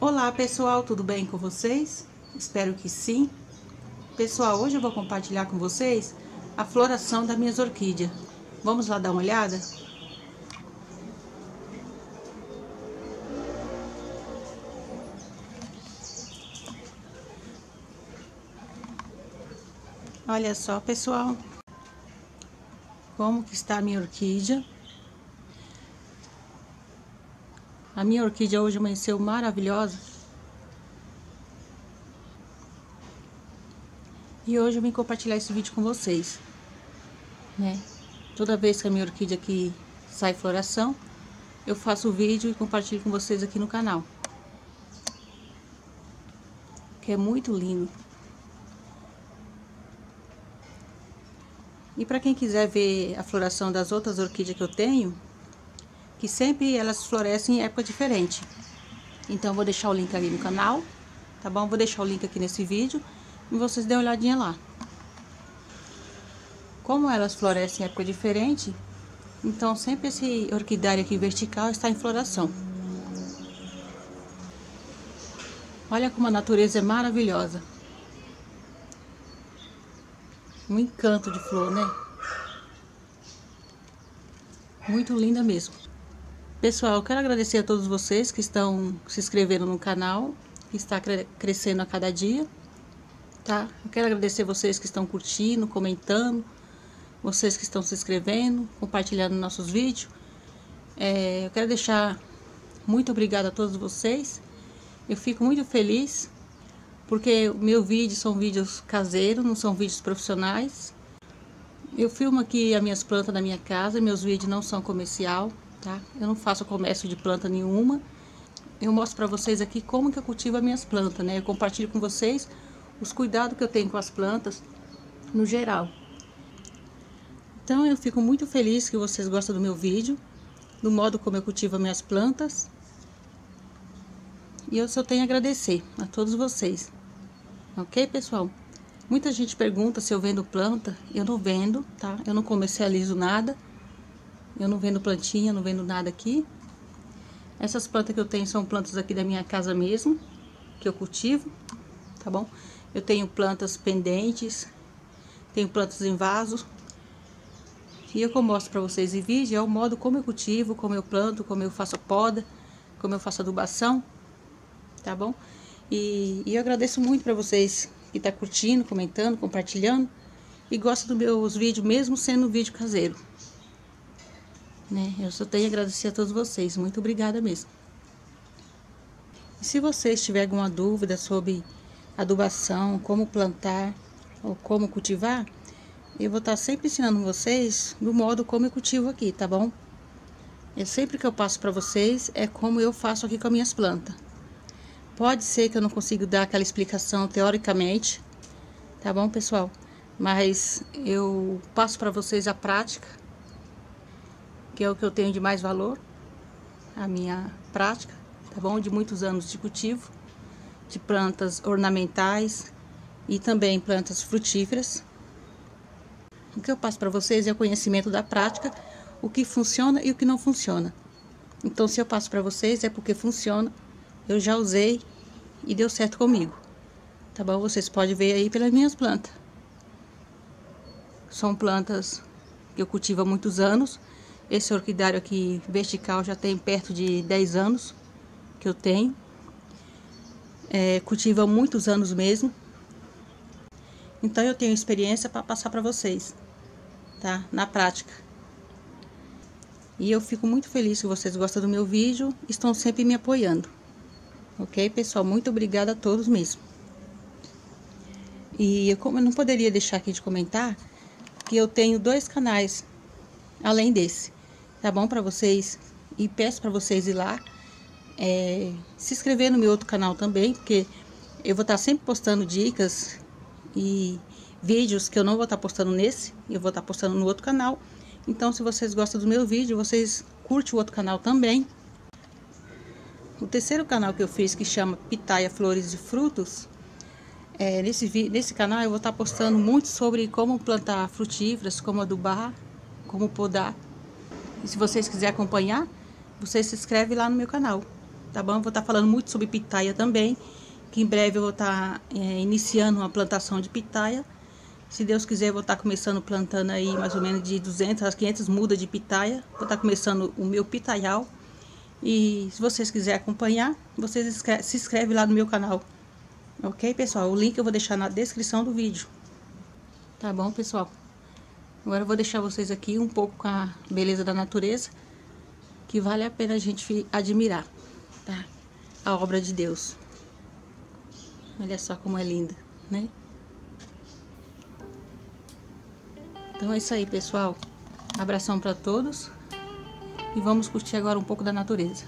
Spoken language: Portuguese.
Olá pessoal, tudo bem com vocês? Espero que sim. Pessoal, hoje eu vou compartilhar com vocês a floração das minhas orquídeas. Vamos lá dar uma olhada? Olha só pessoal, como que está a minha orquídea. A minha orquídea hoje amanheceu maravilhosa. E hoje eu vim compartilhar esse vídeo com vocês. Né? Toda vez que a minha orquídea aqui sai floração, eu faço o vídeo e compartilho com vocês aqui no canal. Que é muito lindo. E para quem quiser ver a floração das outras orquídeas que eu tenho, que sempre elas florescem em época diferente. Então, vou deixar o link ali no canal, tá bom? Vou deixar o link aqui nesse vídeo e vocês dêem uma olhadinha lá. Como elas florescem em época diferente, então sempre esse orquidário aqui vertical está em floração. Olha como a natureza é maravilhosa. Um encanto de flor, né? Muito linda mesmo. Pessoal, quero agradecer a todos vocês que estão se inscrevendo no canal, que está crescendo a cada dia, tá? Eu quero agradecer vocês que estão curtindo, comentando, vocês que estão se inscrevendo, compartilhando nossos vídeos. É, eu quero deixar muito obrigada a todos vocês. Eu fico muito feliz porque o meu vídeo são vídeos caseiros, não são vídeos profissionais. Eu filmo aqui as minhas plantas da minha casa, meus vídeos não são comercial tá? Eu não faço comércio de planta nenhuma. Eu mostro para vocês aqui como que eu cultivo as minhas plantas, né? Eu compartilho com vocês os cuidados que eu tenho com as plantas no geral. Então eu fico muito feliz que vocês gostam do meu vídeo, do modo como eu cultivo as minhas plantas. E eu só tenho a agradecer a todos vocês. Ok, pessoal? Muita gente pergunta se eu vendo planta. Eu não vendo, tá? Eu não comercializo nada. Eu não vendo plantinha, não vendo nada aqui. Essas plantas que eu tenho são plantas aqui da minha casa mesmo, que eu cultivo, tá bom? Eu tenho plantas pendentes, tenho plantas em vasos. E o que eu mostro para vocês em vídeo é o modo como eu cultivo, como eu planto, como eu faço poda, como eu faço adubação, tá bom? E, e eu agradeço muito para vocês que tá curtindo, comentando, compartilhando e gostam dos meus vídeos, mesmo sendo vídeo caseiro né? Eu só tenho a agradecer a todos vocês. Muito obrigada mesmo. E se vocês tiverem alguma dúvida sobre adubação, como plantar ou como cultivar, eu vou estar sempre ensinando vocês do modo como eu cultivo aqui, tá bom? Eu sempre que eu passo para vocês é como eu faço aqui com as minhas plantas. Pode ser que eu não consiga dar aquela explicação teoricamente, tá bom, pessoal? Mas eu passo para vocês a prática que é o que eu tenho de mais valor, a minha prática, tá bom? De muitos anos de cultivo, de plantas ornamentais e também plantas frutíferas. O que eu passo para vocês é o conhecimento da prática, o que funciona e o que não funciona. Então, se eu passo para vocês é porque funciona, eu já usei e deu certo comigo. Tá bom? Vocês podem ver aí pelas minhas plantas. São plantas que eu cultivo há muitos anos esse orquidário aqui vertical já tem perto de 10 anos que eu tenho. É, cultivo há muitos anos mesmo. Então eu tenho experiência para passar para vocês, tá? Na prática. E eu fico muito feliz que vocês gostam do meu vídeo, estão sempre me apoiando. Ok, pessoal? Muito obrigada a todos mesmo. E eu, como eu não poderia deixar aqui de comentar que eu tenho dois canais além desse tá bom para vocês? E peço para vocês ir lá, é, se inscrever no meu outro canal também, porque eu vou estar tá sempre postando dicas e vídeos que eu não vou estar tá postando nesse, eu vou estar tá postando no outro canal. Então, se vocês gostam do meu vídeo, vocês curtem o outro canal também. O terceiro canal que eu fiz, que chama Pitaia Flores e Frutos, é, nesse, nesse canal eu vou estar postando muito sobre como plantar frutíferas, como adubar, como podar. E se vocês quiserem acompanhar, você se inscreve lá no meu canal, tá bom? Eu vou estar tá falando muito sobre pitaia também, que em breve eu vou estar tá, é, iniciando uma plantação de pitaia. Se Deus quiser, eu vou estar tá começando plantando aí mais ou menos de 200 a 500 mudas de pitaia. Vou estar tá começando o meu pitaial. E se vocês quiserem acompanhar, vocês se inscrevem lá no meu canal. Ok, pessoal? O link eu vou deixar na descrição do vídeo. Tá bom, pessoal? Agora eu vou deixar vocês aqui um pouco com a beleza da natureza, que vale a pena a gente admirar, tá? A obra de Deus. Olha só como é linda, né? Então é isso aí, pessoal. Abração para todos. E vamos curtir agora um pouco da natureza.